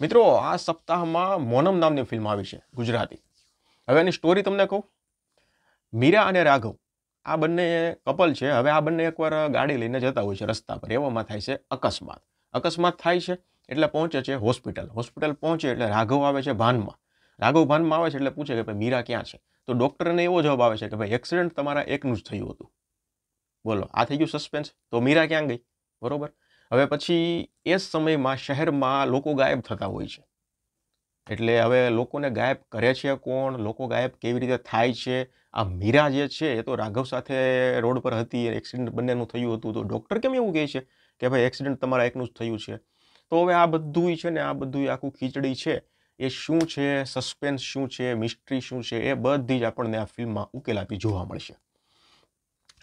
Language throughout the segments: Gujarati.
મિત્રો, આ સપ્તાહમાં મોનમ નામની ફિલ્મ આવી છે, ગુજરાતી. હવે એની સ્ટોરી તમને કહું. મીરા અને રાઘવ, આ બંને કપલ છે. હવે આ બંને એકવાર ગાડી લઈને જતા હોય છે રસ્તા પર. એવામાં થાય છે અકસ્માત. અકસ્માત થાય છે એટલે પહોંચે છે હોસ્પિટલ. હોસ્પિટલ પહોંચે એટલે રાઘવ આવે છે ભાનમાં. રાઘવ ભાનમાં આવે છે એટલે પૂછે કે ભાઈ, મીરા ક્યાં છે? તો ડૉક્ટરને એવો જવાબ આવે છે કે, ભાઈ એક્સિડન્ટ તમારા એકનું જ થયું હતું. બોલો, આ થઈ ગયું સસ્પેન્સ તો મીરા ક્યાં ગઈ? બરોબર? હવે પછી એ સમયમાં શહેરમાં લોકો ગાયબ થતા હોય છે. એટલે હવે લોકોને ગાયબ કરે છે કોણ? લોકો ગાયબ કેવી રીતે થાય છે? આ મીરા જે છે એ તો રાઘવ સાથે રોડ પર હતી એક્સિડન્ટ બંનેનું થયું હતું. તો ડૉક્ટર કેમ એવું કહે છે કે ભાઈ એક્સિડન્ટ તમારા એકનું જ થયું છે? તો હવે આ બધું છે ને, આ બધું આખું ખીચડી છે, એ શું છે? સસ્પેન્સ શું છે? મિસ્ટ્રી શું છે? એ બધી જ આપણને આ ફિલ્મમાં ઉકેલાતી જોવા મળશે.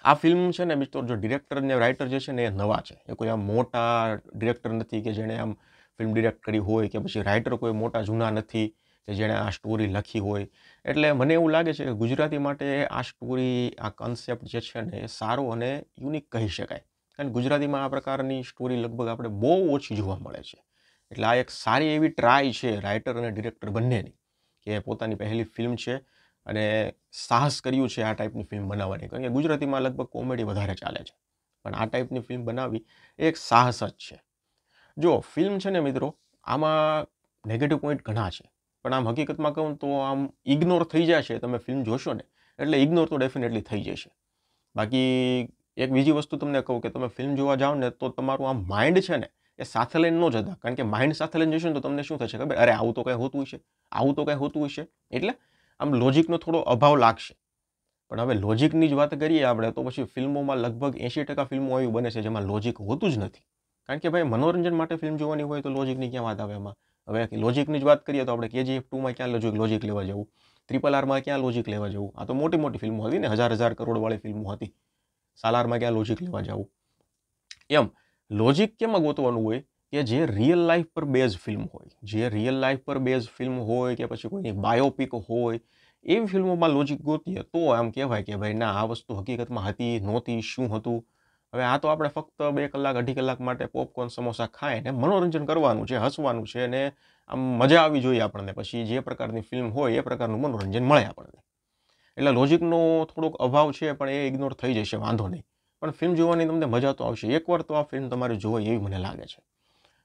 આ ફિલ્મ છે ને મિત્રો જો ડિરેક્ટર ને રાઇટર જે છે ને એ નવા છે. એ કોઈ આમ મોટા ડિરેક્ટર નથી કે જેણે આમ ફિલ્મ ડિરેક્ટ કરી હોય કે પછી રાઇટર કોઈ મોટા જૂના નથી કે જેણે આ સ્ટોરી લખી હોય. એટલે મને એવું લાગે છે કે ગુજરાતી માટે આ સ્ટોરી આ કન્સેપ્ટ જે છે ને એ સારો અને યુનિક કહી શકાય. કારણ કે ગુજરાતીમાં આ પ્રકારની સ્ટોરી લગભગ આપણે બહુ ઓછી જોવા મળે છે. એટલે આ એક સારી એવી ટ્રાય છે રાઇટર અને ડિરેક્ટર બંનેની કે પોતાની પહેલી ફિલ્મ છે અને સાહસ કર્યું છે આ ટાઈપની ફિલ્મ બનાવવાની. કારણ કે ગુજરાતીમાં લગભગ કોમેડી વધારે ચાલે છે. પણ આ ટાઈપની ફિલ્મ બનાવવી એ એક સાહસ જ છે. જો ફિલ્મ છે ને મિત્રો, આમાં નેગેટિવ પોઈન્ટ ઘણા છે. પણ આમ હકીકતમાં કહું તો આમ ઇગ્નોર થઈ જશે, તમે ફિલ્મ જોશો ને, એટલે ઇગ્નોર તો ડેફિનેટલી થઈ જશે. બાકી એક બીજી વસ્તુ તમને કહું કે તમે ફિલ્મ જોવા જાઓ ને, તો તમારું આમ માઇન્ડ છે ને, એ સાથે લઈને ન જતા. કારણ કે માઇન્ડ સાથે લઈને જશો ને તો તમને શું થશે ખબર? અરે આવું તો કંઈ હોતું હશે. આવું તો કંઈ હોતું હશે. એટલે આમ લોજિકનો થોડો અભાવ લાગશે. પણ હવે લોજિકની જ વાત કરીએ આપણે, તો પછી ફિલ્મોમાં લગભગ એંશી ટકા ફિલ્મો એવી બને છે જેમાં લોજિક હોતું જ નથી. કારણ કે ભાઈ મનોરંજન માટે ફિલ્મ જોવાની હોય તો લોજિકની ક્યાં વાત આવે એમાં? હવે લોજિકની જ વાત કરીએ તો આપણે કેજીએફ ટુમાં ક્યાં લોજિક લોજિક લેવા જવું? ટ્રિપલ આરમાં ક્યાં લોજિક લેવા જવું? આ તો મોટી મોટી ફિલ્મો હતી ને, હજાર હજાર કરોડવાળી ફિલ્મો હતી. સાલારમાં ક્યાં લોજિક લેવા જવું? એમ લોજિક કેમાં ગોતવાનું હોય? કે જે રિયલ લાઈફ પર બેઝ ફિલ્મ હોય, જે રિયલ લાઈફ પર બેઝ ફિલ્મ હોય કે પછી કોઈની બાયોપિક હોય, એવી ફિલ્મોમાં લોજિક ગોતીએ તો એમ કહેવાય કે ભાઈ ના, આ વસ્તુ હકીકતમાં હતી, નહોતી, શું હતું? હવે આ તો આપણે ફક્ત બે કલાક, અઢી કલાક માટે પોપકોર્ન સમોસા ખાઈને મનોરંજન કરવાનું છે, હસવાનું છે અને આમ મજા આવી જોઈએ આપણને. પછી જે પ્રકારની ફિલ્મ હોય એ પ્રકારનું મનોરંજન મળે આપણને. એટલે લોજિકનો થોડોક અભાવ છે પણ એ ઇગ્નોર થઈ જશે, વાંધો નહીં. પણ ફિલ્મ જોવાની તમને મજા તો આવશે. એકવાર તો આ ફિલ્મ તમારે જોવાય એવી મને લાગે છે.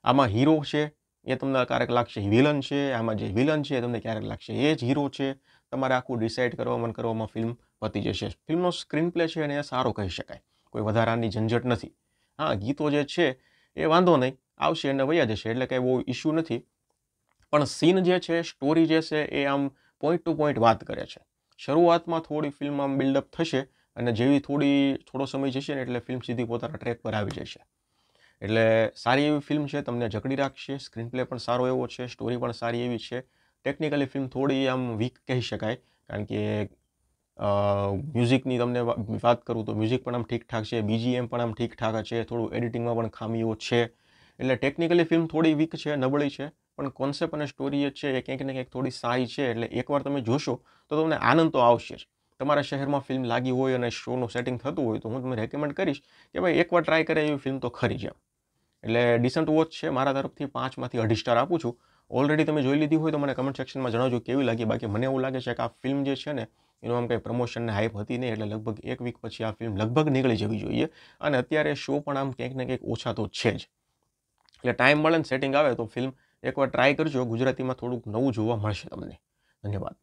આમાં હીરો છે, એ તમને ક્યારેક લાગશે વિલન છે, આમાં જે વિલન છે એ તમને ક્યારેક લાગશે એ જ હીરો છે. તમારે આખું ડિસાઇડ કરવામાં કરવામાં ફિલ્મ પતી જશે. ફિલ્મનો સ્ક્રીન પ્લે છે અને એ સારો કહી શકાય. કોઈ વધારાની ઝંઝટ નથી. હા, ગીતો જે છે એ વાંધો નહીં, આવશે અને વૈયા જશે, એટલે કંઈ બહુ ઇશ્યુ નથી. પણ સીન જે છે સ્ટોરી જે છે એ આમ પોઈન્ટ ટુ પોઈન્ટ વાત કરે છે. શરૂઆતમાં થોડી ફિલ્મ આમ બિલ્ડઅપ થશે અને જેવી થોડી, થોડો સમય જશે ને એટલે ફિલ્મ સીધી પોતાના ટ્રેક પર આવી જશે. એટલે સારી એવી ફિલ્મ છે, તમને જકડી રાખશે. સ્ક્રીન પ્લે પણ સારો એવો છે સ્ટોરી પણ સારી એવી છે. ટેકનિકલી ફિલ્મ થોડી આમ વીક કહી શકાય, કારણ કે મ્યુઝિકની તમને વાત કરું તો મ્યુઝિક પણ આમ ઠીકઠાક છે બીજીએમ પણ આમ ઠીકઠાક છે, થોડું એડિટિંગમાં પણ ખામીઓ છે. એટલે ટેકનિકલી ફિલ્મ થોડી વીક છે, નબળી છે, પણ કોન્સેપ્ટ અને સ્ટોરી જે છે એ કંઈક ને કંઈક થોડી સારી છે. એટલે એકવાર તમે જોશો તો તમને આનંદ તો આવશે જ. તમારા શહેરમાં ફિલ્મ લાગી હોય અને શોનું સેટિંગ થતું હોય તો હું તમને રેકમેન્ડ કરીશ કે ભાઈ એકવાર ટ્રાય કરે એવી ફિલ્મ તો ખરી જ એટલે ડિસન્ટ વોચ છે, મારા તરફથી પાંચમાંથી અઢી સ્ટાર આપું છું. ઓલરેડી તમે જોઈ લીધી હોય તો મને કમેન્ટ સેક્શનમાં જણાવજો કેવી લાગી. બાકી મને એવું લાગે છે કે આ ફિલ્મ જે છે ને, એનું આમ કંઈ પ્રમોશનને હાઈપ હતી નહીં, એટલે લગભગ એક વીક પછી આ ફિલ્મ લગભગ નીકળી જવી જોઈએ. અને અત્યારે શો પણ આમ ક્યાંક ને ક્યાંક ઓછા તો છે જ. એટલે ટાઈમ મળે ને સેટિંગ આવે તો ફિલ્મ એકવાર ટ્રાય કરજો. ગુજરાતીમાં થોડુંક નવું જોવા મળશે તમને. ધન્યવાદ.